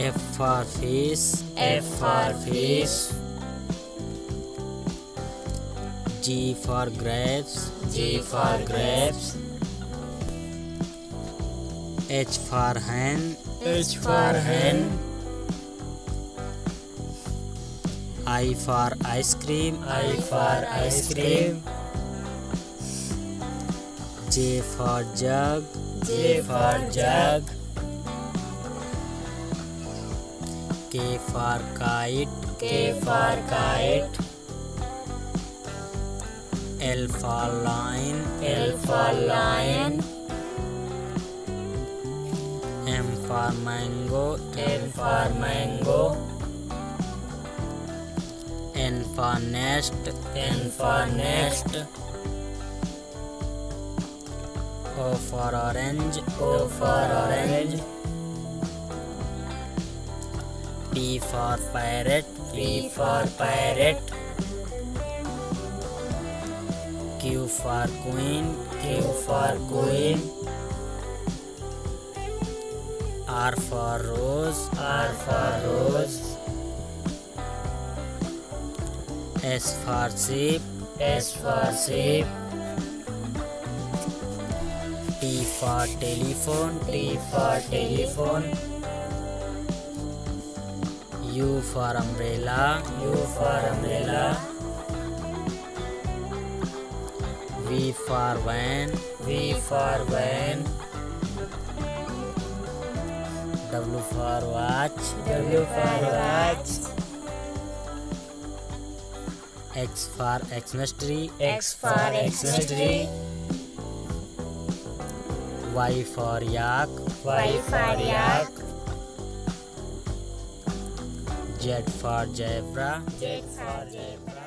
F for fish F for fish G for grapes G for grapes H for hen H for hen I for ice cream I for ice cream J for jug J for jug K for kite K for kite L for lion L for lion M for mango N for mango N for nest N P for parrot P for parrot Q for queen Q for queen R for rose R for rose S for sheep S for sheep T for telephone T for telephone U for umbrella U for umbrella V for van V for van W for watch W for watch X for Xmas tree X for Xmas tree Y for yak Y for yak Z for zebra Z for zebra